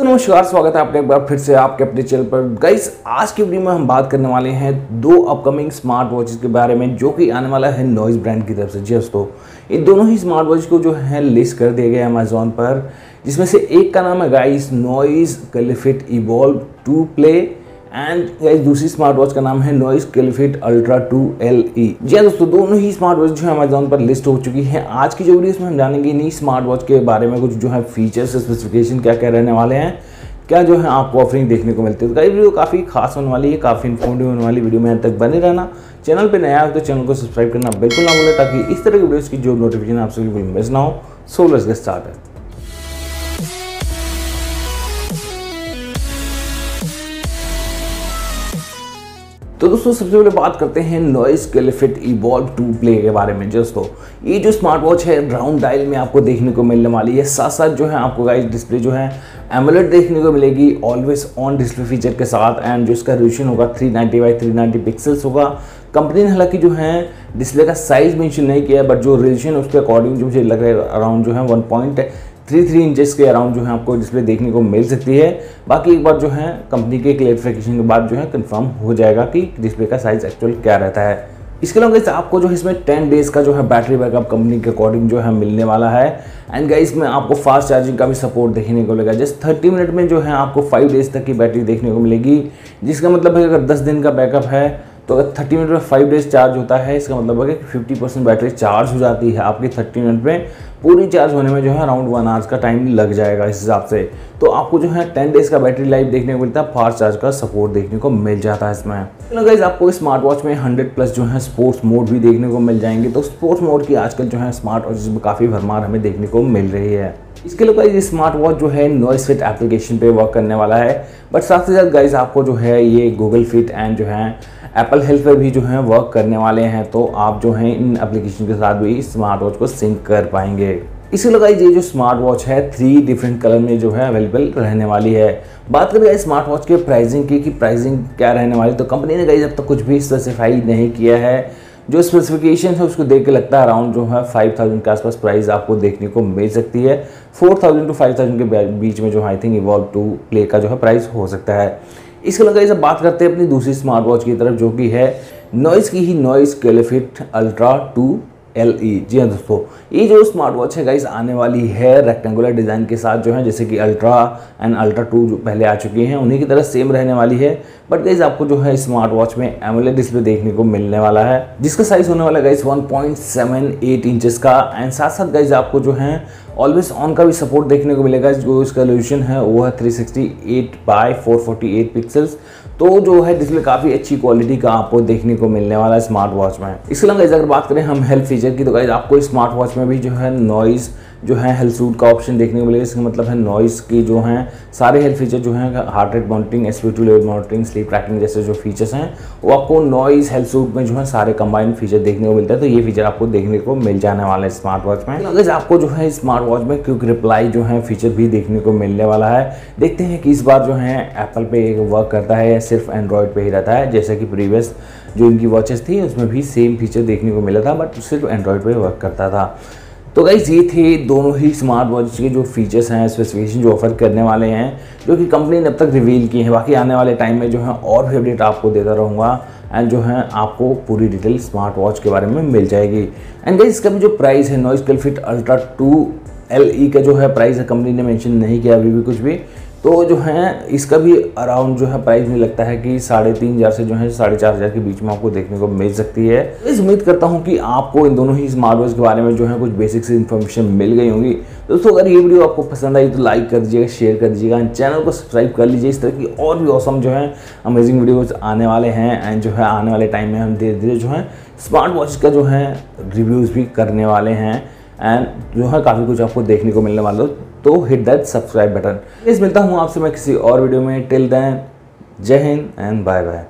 तो नमस्कार, स्वागत है आपका एक बार फिर से आपके अपने चैनल पर। गाइस आज की वीडियो में हम बात करने वाले हैं दो अपकमिंग स्मार्ट वॉचेस के बारे में, जो कि आने वाला है नॉइज़ ब्रांड की तरफ़ से। जी दोस्तों इन दोनों ही स्मार्ट वॉच को जो है लिस्ट कर दिया गया है अमेजोन पर, जिसमें से एक का नाम है guys Noise ColorFit Evolve two Play and guys दूसरी स्मार्ट वॉच का नाम है Noise ColorFit Ultra two L E जी हाँ दोस्तों, दोनों ही स्मार्ट वॉच जो है अमेजोन पर लिस्ट हो चुकी है। आज की जो वीडियो इसमें हम जानेंगे इन्हीं स्मार्ट वॉच के बारे में कुछ जो है फीचर्स स्पेसिफिकेशन क्या क्या रहने वाले हैं, क्या जो है आपको ऑफरिंग देखने को मिलती है। तो कई वीडियो काफ़ी खास होने वाली है, काफ़ी इन्फॉर्मेटिव होने वाली वीडियो में तक बने रहना। चैनल पर नया हो तो चैनल को सब्सक्राइब करना बिल्कुल ना भूलें, ताकि इस तरह की वीडियोज़ की जो नोटिफिकेशन आपसे बिल्कुल मिस ना हो। सो लेट्स गेट स्टार्टेड तो दोस्तों, सबसे पहले बात करते हैं Noise ColorFit Evolve two Play के बारे में। दोस्तों ये जो स्मार्ट वॉच है राउंड डायल में आपको देखने को मिलने वाली है। साथ साथ जो है आपको गाइस डिस्प्ले जो है एमोलेट देखने को मिलेगी ऑलवेज ऑन डिस्प्ले फीचर के साथ। एंड जो इसका रेजोल्यूशन होगा 390 नाइन्टी बाई थ्री पिक्सल्स होगा। कंपनी ने हालाँकि जो है डिस्प्ले का साइज़ मेंशन नहीं किया बट जो रेजोल्यूशन उसके अकॉर्डिंग जो मुझे लग रहा है अराउंड जो है one point three three inches के अराउंड जो है आपको डिस्प्ले देखने को मिल सकती है। बाकी एक बार जो है कंपनी के क्लेरिफिकेशन के बाद जो है कंफर्म हो जाएगा कि डिस्प्ले का साइज़ एक्चुअल क्या रहता है। इसके अलावा गाइस आपको जो है इसमें 10 डेज़ का जो है बैटरी बैकअप कंपनी के अकॉर्डिंग जो है मिलने वाला है। एंड गाइस में आपको फास्ट चार्जिंग का भी सपोर्ट देखने को मिलेगा। जस्ट 30 मिनट में जो है आपको 5 डेज़ तक की बैटरी देखने को मिलेगी। जिसका मतलब है अगर 10 दिन का बैकअप है तो अगर 30 मिनट में फाइव डेज़ चार्ज होता है, इसका मतलब है कि 50 परसेंट बैटरी चार्ज हो जाती है आपकी 30 मिनट में। पूरी चार्ज होने में जो है अराउंड वन आवर्स का टाइम लग जाएगा इस हिसाब से। तो आपको जो है टेन डेज़ का बैटरी लाइफ देखने को मिलता है फास्ट चार्ज का सपोर्ट देखने को मिल जाता है इसमें। तो गाइज़ आपको स्मार्ट वॉच में 100 प्लस जो है स्पोर्ट्स मोड भी देखने को मिल जाएँगे। तो स्पोर्ट्स मोड की आजकल जो है स्मार्ट वॉच में काफ़ी भरमार हमें देखने को मिल रही है। इसके अलावा ये स्मार्ट वॉच जो है नॉइस फिट एप्लीकेशन पे वर्क करने वाला है। बट साथ ही साथ गाइज़ आपको जो है ये गूगल फिट एंड जो है एप्पल हेल्थ पर भी जो है वर्क करने वाले हैं तो आप जो है इन एप्लीकेशन के साथ भी स्मार्ट वॉच को सिंक कर पाएँगे। इसके अलावा ये जो स्मार्ट वॉच है थ्री डिफरेंट कलर में जो है अवेलेबल रहने वाली है। बात करें स्मार्ट वॉच के प्राइसिंग की, कि प्राइसिंग क्या रहने वाली तो कंपनी ने गई जब तक तो कुछ भी स्पेसिफाई नहीं किया है। जो स्पेसिफिकेशन है, उसको देख के लगता है अराउंड जो है फाइव थाउज़ेंड के आसपास प्राइस आपको देखने को मिल सकती है। Four thousand to five thousand के बीच में जो I think Evolve two Play का जो है प्राइस हो सकता है। इसके अलावा जब बात करते हैं अपनी दूसरी स्मार्ट वॉच की तरफ़, जो कि है नॉइस की ही Noise ColorFit Ultra two L E जी हाँ दोस्तों, ये जो स्मार्ट वॉच है गाइस आने वाली है रेक्टेंगुलर डिज़ाइन के साथ जो है, जैसे कि अल्ट्रा एंड अल्ट्रा टू जो पहले आ चुकी हैं, उन्हीं की तरह सेम रहने वाली है। बट गाइज़ आपको जो है स्मार्ट वॉच में एमोलेड डिस्प्ले देखने को मिलने वाला है, जिसका साइज़ होने वाला गाइज़ 1.78 इंचेस का। एंड साथ साथ गाइज़ आपको जो है ऑलवेज ऑन का भी सपोर्ट देखने को मिलेगा। जो इसका रेजोल्यूशन है, वो है 368 sixty eight by four pixels तो जो है डिस्प्ले काफ़ी अच्छी क्वालिटी का आपको देखने को मिलने वाला है स्मार्ट वॉच में। इसके अलावा अगर बात करें हम हेल्थ फीचर की तो गाइज़ आपको स्मार्ट वॉच में भी जो है नॉइज़ जो है हेल्थ सूट का ऑप्शन देखने को मिलेगा। इसका मतलब है नॉइस की जो है, सारे हेल्थ फीचर जो है heart rate monitoring S P level monitoring sleep tracking जैसे जो फीचर्स हैं, वो आपको नॉइस हेल्थ सूट में जो है, सारे कंबाइंड फीचर देखने को मिलता है। तो ये फीचर आपको देखने को मिल जाने वाला है स्मार्ट वॉच में। अगर आपको जो है स्मार्ट वॉच में क्विक रिप्लाई जो है फीचर भी देखने को मिलने वाला है, देखते हैं कि इस बार जो है एप्पल पे वर्क करता है या सिर्फ़ एंड्रॉयड पे ही रहता है। जैसे कि प्रीवियस जो इनकी वॉचेस थी, उसमें भी सेम फीचर देखने को मिला था बट सिर्फ़ एंड्रॉयड पे वर्क करता था। तो गाइज़ ये थे दोनों ही स्मार्ट वॉच के जो फीचर्स हैं स्पेसिफिकेशन जो ऑफ़र करने वाले हैं, जो कि कंपनी ने अब तक रिवील किए हैं। बाकी आने वाले टाइम में जो है और भी अपडेट आपको देता रहूँगा एंड जो है आपको पूरी डिटेल स्मार्ट वॉच के बारे में मिल जाएगी। एंड गाइज़ इसका भी जो प्राइस है Noise ColorFit Ultra two L E का जो है प्राइस है कंपनी ने मेंशन नहीं किया अभी भी कुछ भी। तो जो है, इसका भी अराउंड जो है प्राइस मुझे लगता है कि साढ़े तीन हज़ार से जो है, साढ़े चार हज़ार के बीच में आपको देखने को मिल सकती है। इस उम्मीद करता हूँ कि आपको इन दोनों ही स्मार्ट वॉच के बारे में जो है कुछ बेसिक से इन्फॉर्मेशन मिल गई होंगी। दोस्तों, अगर ये वीडियो आपको पसंद आई तो लाइक कर दीजिएगा शेयर कर दीजिएगा चैनल को सब्सक्राइब कर लीजिए। इस तरह की और भी औसम जो है अमेजिंग वीडियोज़ आने वाले हैं एंड जो है आने वाले टाइम में हम धीरे धीरे जो है स्मार्ट वॉच का जो है रिव्यूज़ भी करने वाले हैं। एंड जो है काफ़ी कुछ आपको देखने को मिलने वाला। तो हिट दैट सब्सक्राइब बटन इस मिलता हूँ आपसे मैं किसी और वीडियो में। टिल दैन जय हिंद एंड बाय बाय